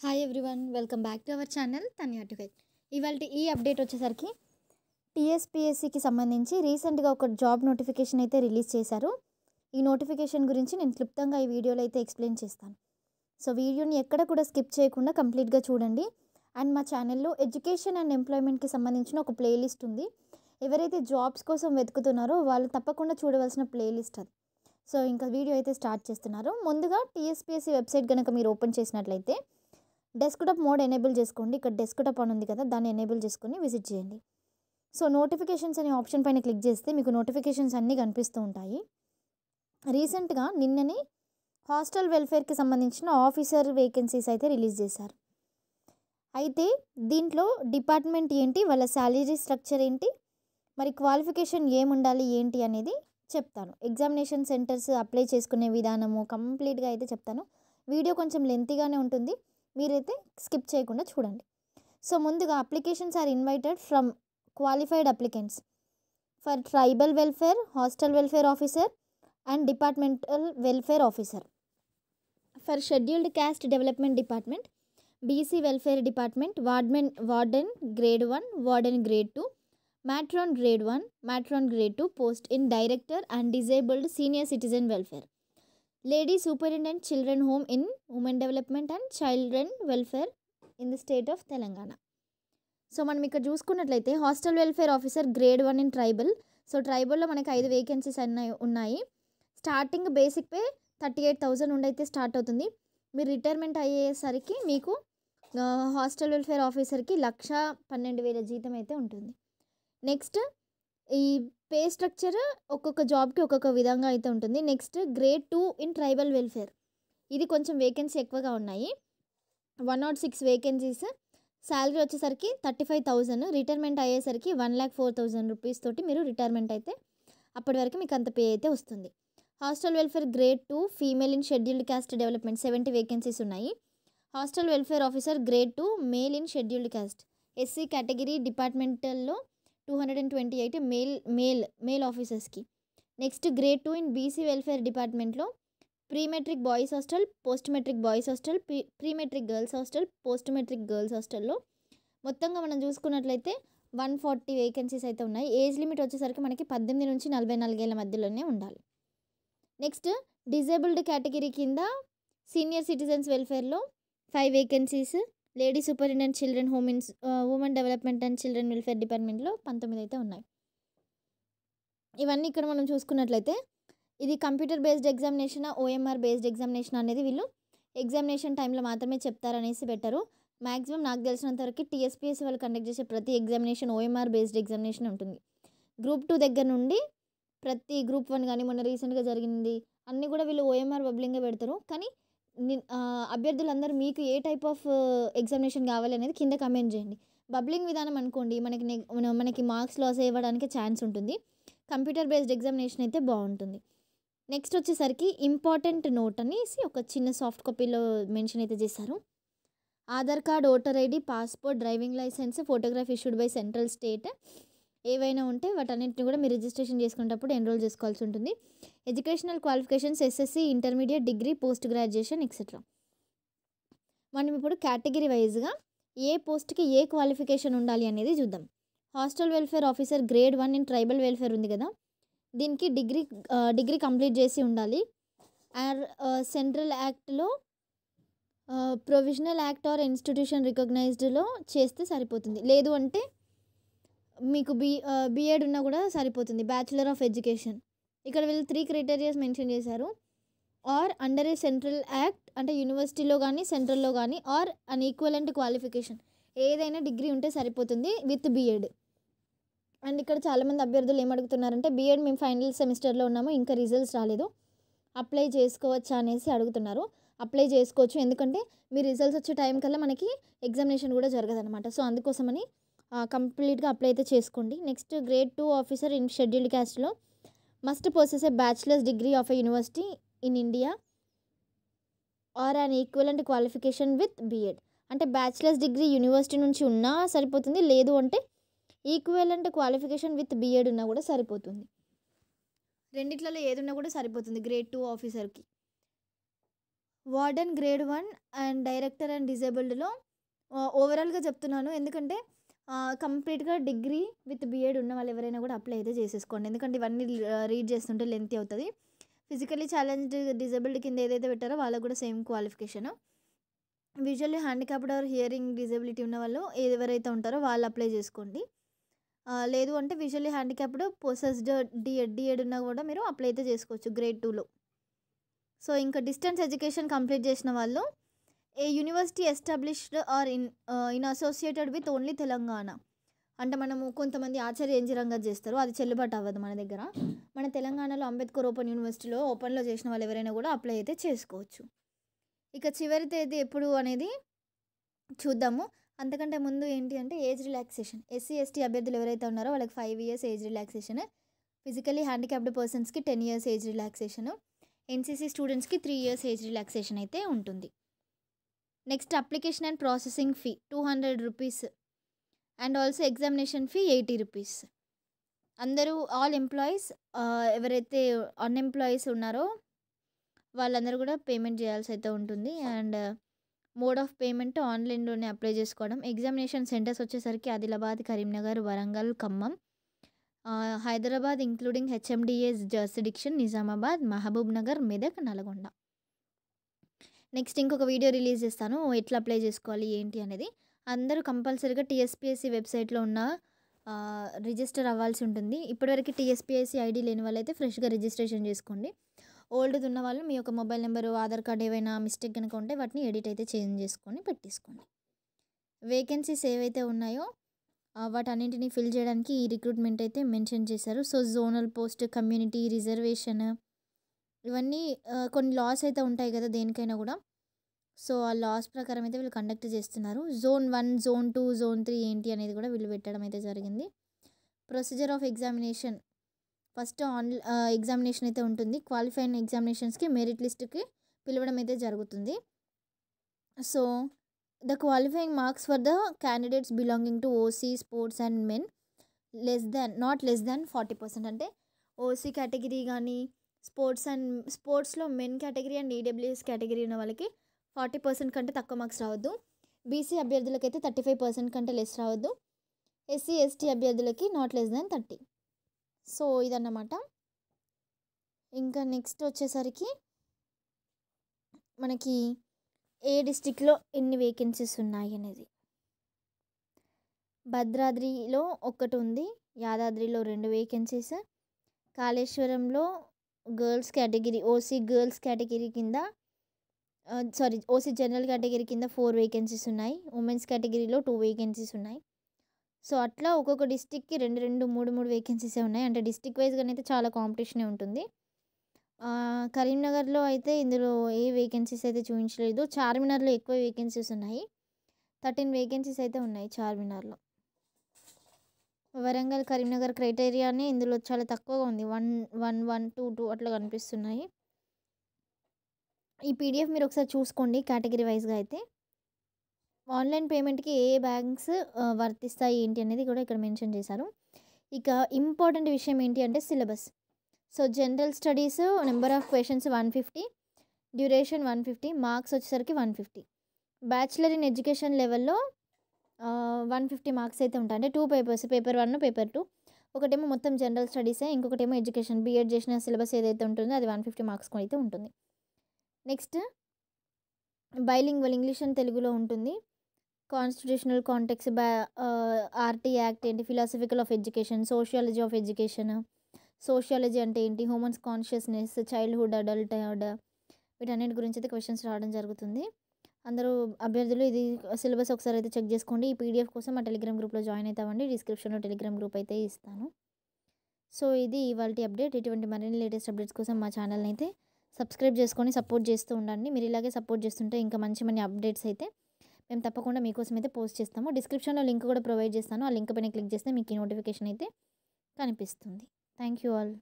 Hi everyone welcome back to our channel Tanya to ఇవాళ ఈ update వచ్చేసరికి టీఎస్పిఎస్సికి సంబంధించి రీసెంట్గా ఒక జాబ్ నోటిఫికేషన్ అయితే రిలీజ్ చేశారు. ఈ నోటిఫికేషన్ గురించి నేను క్లుప్తంగా ఈ వీడియోలో అయితే ఎక్స్ప్లెయిన్ చేస్తాను. సో వీడియోని ఎక్కడ కూడా స్కిప్ చేయకుండా కంప్లీట్గా చూడండి. అండ్ మా ఛానల్లో ఎడ్యుకేషన్ అండ్ ఎంప్లాయ్మెంట్కి సంబంధించిన ఒక ప్లేలిస్ట్ ఉంది. ఎవరైతే జాబ్స్ కోసం వెతుకుతున్నారో వాళ్ళు తప్పకుండా చూడవలసిన ప్లేలిస్ట్ అది. సో ఇంకా వీడియో అయితే స్టార్ట్ చేస్తున్నారు. ముందుగా టీఎస్పిఎస్సి వెబ్సైట్ కనుక మీరు ఓపెన్ చేసినట్లయితే డెస్క్టాప్ మోడ్ ఎనేబుల్ చేసుకోండి. ఇక్కడ డెస్క్టాప్ అని ఉంది కదా దాన్ని ఎనేబుల్ చేసుకొని విజిట్ చేయండి. సో నోటిఫికేషన్స్ అనే ఆప్షన్ పైన క్లిక్ చేస్తే మీకు నోటిఫికేషన్స్ అన్నీ కనిపిస్తూ ఉంటాయి. రీసెంట్గా నిన్ననే హాస్టల్ వెల్ఫేర్కి సంబంధించిన ఆఫీసర్ వేకెన్సీస్ అయితే రిలీజ్ చేశారు. అయితే దీంట్లో డిపార్ట్మెంట్ ఏంటి వాళ్ళ శాలరీ స్ట్రక్చర్ ఏంటి మరి క్వాలిఫికేషన్ ఏముండాలి ఏంటి అనేది చెప్తాను. ఎగ్జామినేషన్ సెంటర్స్ అప్లై చేసుకునే విధానము కంప్లీట్గా అయితే చెప్తాను. వీడియో కొంచెం లెంతీగానే ఉంటుంది. మీరైతే స్కిప్ చేయకుండా చూడండి. సో ముందుగా applications are invited from qualified applicants. For tribal welfare hostel welfare officer and departmental welfare officer. For scheduled caste development department BC welfare department wardmen warden grade one warden grade two matron grade one matron grade two post in director and disabled senior citizen welfare. Lady superintendent children home in women development and children welfare in the state of Telangana so మనం ఇక్కడ చూసుకున్నట్లయితే hostel welfare officer grade one in tribal so ట్రైబల్లో మనకి ఐదు vacancies అన్నాయి ఉన్నాయి. Starting basic pay thirty eight thousand నుండి అయితే start అవుతుంది. మీరు రిటైర్మెంట్ అయ్యేసరికి మీకు హాస్టల్ వెల్ఫేర్ ఆఫీసర్కి లక్ష పన్నెండు వేల జీతం అయితే ఉంటుంది. నెక్స్ట్ ఈ పే స్ట్రక్చర్ ఒక్కొక్క జాబ్కి ఒక్కొక్క విధంగా అయితే ఉంటుంది. Next grade two in tribal welfare. ఇది కొంచెం వేకెన్సీ ఎక్కువగా ఉన్నాయి. One naught six vacancies. Salary వచ్చేసరికి థర్టీ ఫైవ్ థౌజండ్ రిటైర్మెంట్ అయ్యేసరికి one lakh four thousand rupees తోటి మీరు రిటైర్మెంట్ అయితే అప్పటి వరకు మీకు అంత పే అయితే వస్తుంది. Hostel welfare grade two female in scheduled caste development seventy vacancies ఉన్నాయి. Hostel welfare officer grade two male in scheduled caste. SC category డిపార్ట్మెంటల్లో two hundred and twenty eight male male male ఆఫీసర్స్కి. Next grade two in BC welfare డిపార్ట్మెంట్లో pre matric boys hostel post matric boys hostel pre pre matric girls hostel post matric girls హాస్టల్లో. మొత్తంగా మనం చూసుకున్నట్లయితే one forty vacancies అయితే ఉన్నాయి. Age limit వచ్చేసరికి మనకి పద్దెనిమిది నుంచి నలభై నాలుగేళ్ళ మధ్యలోనే ఉండాలి. నెక్స్ట్ డిజేబుల్డ్ కేటగిరీ కింద senior citizens వెల్ఫేర్లో five vacancies lady superintendent children home in women development and children welfare డిపార్ట్మెంట్లో పంతొమ్మిది అయితే ఉన్నాయి. ఇవన్నీ ఇక్కడ మనం చూసుకున్నట్లయితే ఇది computer based examination OMR based examination అనేది వీళ్ళు ఎగ్జామినేషన్ టైంలో మాత్రమే చెప్తారనేసి పెట్టారు. మ్యాక్సిమం నాకు తెలిసినంత వరకు టీఎస్పీఎస్సీ వాళ్ళు కండక్ట్ చేసే ప్రతి ఎగ్జామినేషన్ ఓఎంఆర్ బేస్డ్ ఎగ్జామినేషన్ ఉంటుంది. గ్రూప్ టూ దగ్గర నుండి ప్రతి గ్రూప్ వన్ కానీ మొన్న రీసెంట్గా జరిగింది అన్నీ కూడా వీళ్ళు ఓఎంఆర్ బబ్లింగ్గా పెడతారు. కానీ అభ్యర్థులందరూ మీకు ఏ టైప్ ఆఫ్ ఎగ్జామినేషన్ కావాలి అనేది కింద కమెంట్ చేయండి. బబ్లింగ్ విధానం అనుకోండి మనకి మనకి మార్క్స్ లాస్ అవ్వడానికి ఛాన్స్ ఉంటుంది. కంప్యూటర్ బేస్డ్ ఎగ్జామినేషన్ అయితే బాగుంటుంది. నెక్స్ట్ వచ్చేసరికి ఇంపార్టెంట్ నోట్ అనేసి ఒక చిన్న సాఫ్ట్ కాపీలో మెన్షన్ అయితే చేశారు. Aadhaar card voter ID passport driving licence photograph issued by central state ఏవైనా ఉంటే వాటన్నిటిని కూడా మీరు రిజిస్ట్రేషన్ చేసుకునేటప్పుడు ఎన్రోల్ చేసుకోవాల్సి ఉంటుంది. Educational qualifications SSC intermediate degree post graduation etcetera మనం ఇప్పుడు కేటగిరీ వైజ్గా ఏ పోస్ట్కి ఏ క్వాలిఫికేషన్ ఉండాలి అనేది చూద్దాం. Hostel welfare officer grade one in tribal welfare ఉంది కదా. దీనికి డిగ్రీ డిగ్రీ కంప్లీట్ చేసి ఉండాలి. ఆర్ సెంట్రల్ యాక్ట్లో ప్రొవిజనల్ యాక్ట్ ఆర్ ఇన్స్టిట్యూషన్ రికగ్నైజ్డ్లో చేస్తే సరిపోతుంది. లేదు అంటే మీకు బీ బీఎడ్ ఉన్నా కూడా సరిపోతుంది. బ్యాచులర్ ఆఫ్ ఎడ్యుకేషన్ ఇక్కడ వీళ్ళు త్రీ క్రైటీరియాస్ మెన్షన్ చేశారు. Or under a central act అంటే యూనివర్సిటీలో కానీ సెంట్రల్లో కానీ ఆర్ అన్ ఈక్వలెంట్ క్వాలిఫికేషన్ ఏదైనా డిగ్రీ ఉంటే సరిపోతుంది విత్ బీఎడ్ అండ్ ఇక్కడ చాలామంది అభ్యర్థులు ఏమడుగుతున్నారంటే బీఎడ్ మేము ఫైనల్ సెమిస్టర్లో ఉన్నాము ఇంకా రిజల్ట్స్ రాలేదు. అప్లై చేసుకోవచ్చా అనేసి అడుగుతున్నారు. అప్లై చేసుకోవచ్చు. ఎందుకంటే మీ రిజల్ట్స్ వచ్చే టైం కల్లా మనకి ఎగ్జామినేషన్ కూడా జరగదనమాట సో అందుకోసమని కంప్లీట్గా అప్లై అయితే చేసుకోండి. Next grade two officer in scheduled క్యాస్ట్లో must possess a bachelor's degree of a university in India. Or an equivalent qualification with BEd. అంటే బ్యాచిలర్స్ డిగ్రీ యూనివర్సిటీ నుంచి ఉన్నా సరిపోతుంది లేదు అంటే ఈక్వలెంట్ క్వాలిఫికేషన్ విత్ బీఎడ్ ఉన్నా కూడా సరిపోతుంది. రెండిట్లలో ఏదున్నా కూడా సరిపోతుంది గ్రేడ్ టూ ఆఫీసర్కి. Warden grade one and director and డిజేబుల్డ్లో ఓవరాల్గా చెప్తున్నాను. ఎందుకంటే కంప్లీట్గా డిగ్రీ విత్ బీఎడ్ ఉన్న వాళ్ళు ఎవరైనా కూడా అప్లై అయితే చేసేసుకోండి. ఎందుకంటే ఇవన్నీ రీడ్ చేస్తుంటే లెంతీ అవుతుంది. ఫిజికలీ ఛాలెంజ్డ్ డిజేబుల్డ్ కింద ఏదైతే పెట్టారో వాళ్ళకు కూడా same qualification. Visually handicapped or hearing disability ఉన్న వాళ్ళు ఎవరైతే ఉంటారో వాళ్ళు అప్లై చేసుకోండి. లేదు అంటే visually handicapped possessed DEd DEd ఉన్నా కూడా మీరు అప్లై అయితే చేసుకోవచ్చు గ్రేడ్ టూలో. సో ఇంకా డిస్టెన్స్ ఎడ్యుకేషన్ కంప్లీట్ చేసిన వాళ్ళు a university established or in in associated with only Telangana? అంటే మనము కొంతమంది ఆచార్య ఎంజరంగా చేస్తారు అది చెల్లుబాటు అవ్వదు మన దగ్గర. మన తెలంగాణలో అంబేద్కర్ ఓపెన్ యూనివర్సిటీలో ఓపెన్లో చేసిన వాళ్ళు ఎవరైనా కూడా అప్లై అయితే చేసుకోవచ్చు. ఇక చివరి తేదీ ఎప్పుడు అనేది చూద్దాము. అంతకంటే ముందు ఏంటి అంటే ఏజ్ రిలాక్సేషన్. ఎస్సీ ఎస్టీ అభ్యర్థులు ఎవరైతే ఉన్నారో వాళ్ళకి five years age relaxation. Physically handicapped పర్సన్స్కి ten years age relaxation. NCC స్టూడెంట్స్కి త్రీ ఇయర్స్ ఏజ్ రిలాక్సేషన్ అయితే ఉంటుంది. Next application and processing fee two hundred rupees and also examination fee eighty rupees అందరూ all employees ఎవరైతే unemployees ఉన్నారో వాళ్ళందరూ కూడా payment చేయాల్సి అయితే ఉంటుంది. అండ్ మోడ్ ఆఫ్ పేమెంట్ ఆన్లైన్లోనే అప్లై చేసుకోవడం. ఎగ్జామినేషన్ సెంటర్స్ వచ్చేసరికి Adilabad Karimnagar Warangal Khammam. Hyderabad including HMDA's jurisdiction Nizamabad Mahabubnagar Medak Nalgonda. Next ఇంకొక వీడియో రిలీజ్ చేస్తాను. ఎట్లా అప్లై చేసుకోవాలి ఏంటి అనేది. అందరూ కంపల్సరీగా టీఎస్పీఎస్సీ వెబ్సైట్లో ఉన్న రిజిస్టర్ అవ్వాల్సి ఉంటుంది. ఇప్పటివరకు టీఎస్పీఎస్సీ ఐడి లేని వాళ్ళైతే ఫ్రెష్గా రిజిస్ట్రేషన్ చేసుకోండి. ఓల్డ్ ఉన్న వాళ్ళు మీ యొక్క మొబైల్ నెంబరు ఆధార్ కార్డ్ ఏవైనా మిస్టేక్ కనుక ఉంటే వాటిని ఎడిట్ అయితే చేంజ్ చేసుకొని పెట్టేసుకోండి. వేకెన్సీస్ ఏవైతే ఉన్నాయో వాటన్నింటినీ ఫిల్ చేయడానికి ఈ రిక్రూట్మెంట్ అయితే మెన్షన్ చేశారు. So zonal post community reservation ఇవన్నీ కొన్ని లాస్ అయితే ఉంటాయి కదా దేనికైనా కూడా. సో ఆ లాస్ ప్రకారం అయితే వీళ్ళు కండక్ట్ చేస్తున్నారు. Zone one zone two zone three ఏంటి అనేది కూడా వీళ్ళు పెట్టడం అయితే జరిగింది. Procedure of examination first on examination అయితే ఉంటుంది. క్వాలిఫైన్ ఎగ్జామినేషన్స్కి మెరిట్ లిస్ట్కి పిలవడం అయితే జరుగుతుంది. So the qualifying marks for the candidates belonging to OC sports and men less than not less than forty percent అంటే ఓసీ కేటగిరీ కానీ స్పోర్ట్స్ అండ్ స్పోర్ట్స్లో men category and EWS category ఉన్న వాళ్ళకి ఫార్టీ పర్సెంట్ కంటే తక్కువ marks రావద్దు. BC అభ్యర్థులకైతే thirty five percent కంటే లెస్ రావద్దు. ఎస్సీ ఎస్టీ అభ్యర్థులకి not less than thirty. So ఇదన్నమాట. ఇంకా నెక్స్ట్ వచ్చేసరికి మనకి ఏ డిస్టిక్లో ఎన్ని వేకెన్సీస్ ఉన్నాయి అనేది. భద్రాద్రిలో ఒకటి ఉంది యాదాద్రిలో రెండు వేకెన్సీస్ కాళేశ్వరంలో girls category OC girls category కింద సారీ ఓసీ జనరల్ కేటగిరీ కింద ఫోర్ వేకెన్సీస్ ఉన్నాయి. ఉమెన్స్ కేటగిరీలో టూ వేకెన్సీస్ ఉన్నాయి. సో అట్లా ఒక్కొక్క డిస్టిక్కి రెండు రెండు మూడు మూడు వేకెన్సీసే ఉన్నాయి. అంటే డిస్టిక్ వైజ్గా అయితే చాలా కాంపిటీషనే ఉంటుంది. కరీంనగర్లో అయితే ఇందులో ఏ వేకెన్సీస్ అయితే చూపించలేదు. చార్మినార్లో ఎక్కువ వేకెన్సీస్ ఉన్నాయి. థర్టీన్ వేకెన్సీస్ అయితే ఉన్నాయి చార్మినార్లో. వరంగల్ కరీంనగర్ క్రైటీరియానే ఇందులో చాలా తక్కువగా ఉంది. One one one two two అట్లా కనిపిస్తున్నాయి. ఈ పీడిఎఫ్ మీరు ఒకసారి చూసుకోండి కేటగిరీ వైజ్గా అయితే. ఆన్లైన్ పేమెంట్కి ఏ బ్యాంక్స్ వర్తిస్తాయి ఏంటి అనేది కూడా ఇక్కడ మెన్షన్ చేశారు. ఇక ఇంపార్టెంట్ విషయం ఏంటి అంటే syllabus. So general studies number of questions one fifty duration one fifty marks వచ్చేసరికి one fifty. Bachelor in education లెవెల్లో వన్ ఫిఫ్టీ మార్క్స్ అయితే ఉంటాయి. అంటే two papers paper one paper two ఒకటేమో మొత్తం జనరల్ స్టడీసే ఇంకొకటేమో ఎడ్యుకేషన్ బీఎడ్ చేసిన సిలబస్ ఏదైతే ఉంటుందో అది వన్ ఫిఫ్టీ మార్క్స్ అయితే ఉంటుంది. నెక్స్ట్ బైలింగ్వల్ ఇంగ్లీష్ అండ్ తెలుగులో ఉంటుంది. కాన్స్టిట్యూషనల్ కాంటెక్స్ బ్యా ఆర్టీ యాక్ట్ ఏంటి? Philosophical of education sociology of education sociology అంటే ఏంటి? హ్యూమన్స్ కాన్షియస్నెస్ చైల్డ్హుడ్ అడల్ట్హుడ్ వీటన్నిటి గురించి అయితే క్వశ్చన్స్ రావడం జరుగుతుంది. అందరూ అభ్యర్థులు ఇది సిలబస్ ఒకసారి అయితే చెక్ చేసుకోండి. ఈ పీడిఎఫ్ కోసం మా టెలిగ్రామ్ గ్రూప్లో జాయిన్ అవుతామండి. డిస్క్రిప్షన్లో టెలిగ్రామ్ గ్రూప్ అయితే ఇస్తాను. సో ఇది ఇవాళ అప్డేట్. ఇటువంటి మరిన్ని లేటెస్ట్ అప్డేట్స్ కోసం మా ఛానల్ని అయితే సబ్స్క్రైబ్ చేసుకొని సపోర్ట్ చేస్తూ ఉండండి. మీరు ఇలాగే సపోర్ట్ చేస్తుంటే ఇంకా మంచి మంచి అప్డేట్స్ అయితే మేము తప్పకుండా మీకోసం అయితే పోస్ట్ చేస్తాము. డిస్క్రిప్షన్లో లింక్ కూడా ప్రొవైడ్ చేస్తాను. ఆ లింక్ పైన క్లిక్ చేస్తే మీకు ఈ నోటిఫికేషన్ అయితే కనిపిస్తుంది. Thank you all.